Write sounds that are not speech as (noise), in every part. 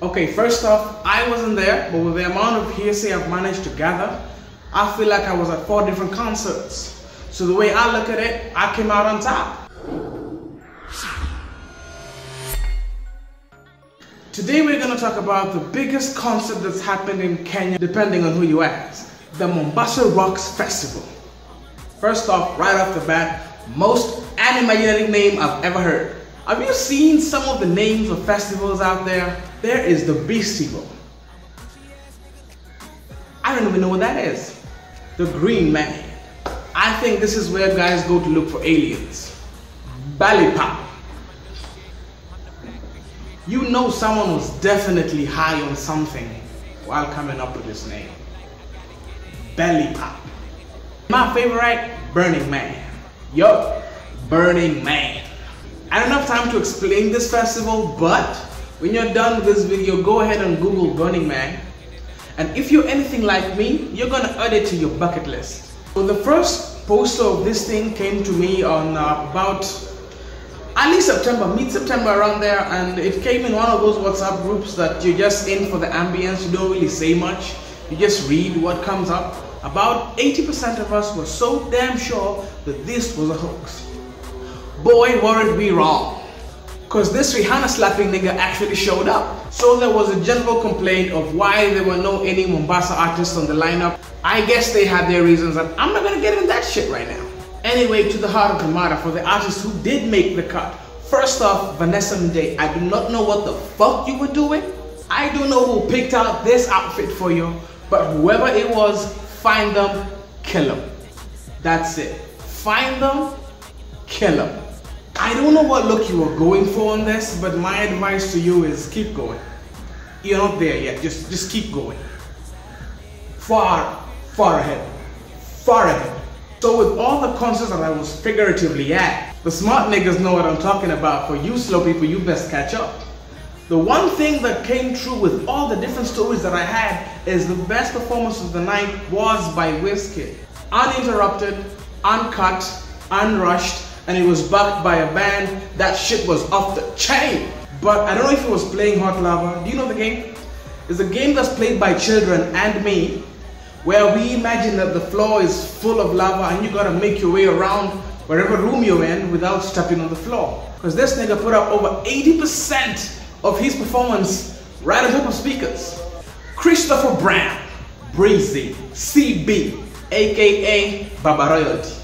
Okay, first off, I wasn't there, but with the amount of hearsay I've managed to gather, I feel like I was at four different concerts. So the way I look at it, I came out on top. Today we're going to talk about the biggest concert that's happened in Kenya, depending on who you ask. The Mombasa Rocks Festival. First off, right off the bat, most animated name I've ever heard. Have you seen some of the names of festivals out there? There is the Beastival. I don't even know what that is. The Green Man. I think this is where guys go to look for aliens. Ballypop. You know someone was definitely high on something while coming up with this name. Belly Pop. My favorite, Burning Man. Yup, Burning Man. I don't have time to explain this festival, but when you're done with this video, go ahead and Google Burning Man. And if you're anything like me, you're gonna add it to your bucket list. So the first poster of this thing came to me on uh, about early September, mid-September around there, and it came in one of those WhatsApp groups that you're just in for the ambience, you don't really say much, you just read what comes up. About 80% of us were so damn sure that this was a hoax. Boy, weren't we wrong. Cause this Rihanna slapping nigga actually showed up. So there was a general complaint of why there were no any Mombasa artists on the lineup. I guess they had their reasons and I'm not gonna get into that shit right now. Anyway, to the heart of the matter, for the artists who did make the cut. First off, Vanessa Mdee, I do not know what the fuck you were doing. I don't know who picked out this outfit for you, but whoever it was, find them, kill them. That's it. Find them, kill them. I don't know what look you were going for on this, but my advice to you is keep going. You're not there yet, just, just keep going. Far, far ahead. Far ahead. So with all the concerts that I was figuratively at, the smart niggas know what I'm talking about. For you slow people, you best catch up. The one thing that came true with all the different stories that I had is the best performance of the night was by Wizkid. Uninterrupted, uncut, unrushed, and it was backed by a band. That shit was off the chain. But I don't know if it was playing Hot Lava. Do you know the game? It's a game that's played by children and me, where we imagine that the floor is full of lava and you gotta make your way around wherever room you're in without stepping on the floor. Because this nigga put up over 80% of his performance right on top of speakers. Christopher Brown, Breezy, CB, aka Baba Royalty.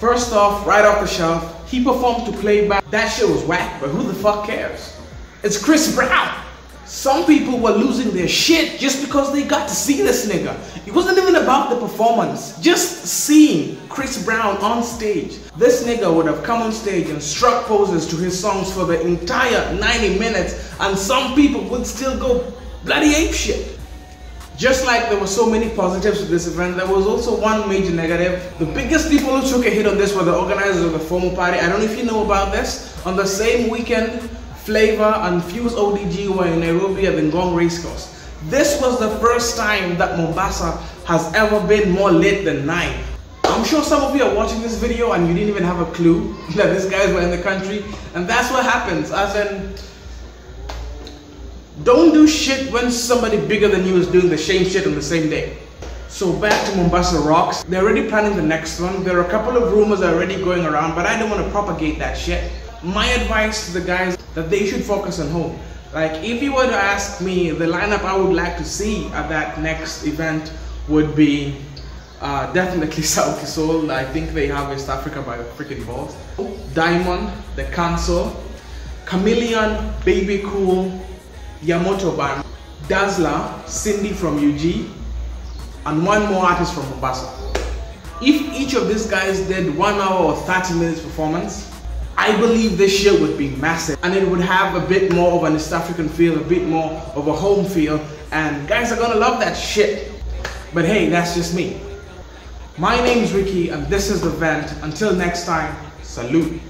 First off, right off the shelf, he performed to playback. That shit was whack, but who the fuck cares? It's Chris Brown. Some people were losing their shit just because they got to see this nigga. It wasn't even about the performance. Just seeing Chris Brown on stage. This nigga would have come on stage and struck poses to his songs for the entire 90 minutes and some people would still go bloody ape shit. Just like there were so many positives to this event, there was also one major negative. The biggest people who took a hit on this were the organizers of the FOMO party. I don't know if you know about this. On the same weekend, Flavour and Fuse ODG were in Nairobi at the Ngong Racecourse. This was the first time that Mombasa has ever been more late than nine. I'm sure some of you are watching this video and you didn't even have a clue (laughs) that these guys were in the country. And that's what happens, as in, don't do shit when somebody bigger than you is doing the same shit on the same day. So back to Mombasa Rocks. They're already planning the next one. There are a couple of rumors already going around, but I don't want to propagate that shit. My advice to the guys that they should focus on home. Like if you were to ask me, the lineup I would like to see at that next event would be uh, definitely (laughs) Sauti Sol. I think they have West Africa by freaking balls. Diamond, The Council, Chameleone, Bebe Cool, Yamoto Band, Dazzler, Cindy from UG, and one more artist from Mombasa. If each of these guys did one hour or 30 minutes performance, I believe this shit would be massive and it would have a bit more of an East African feel, a bit more of a home feel, and guys are gonna love that shit. But hey, that's just me. My name's Ricky and this is The Vent. Until next time, salute.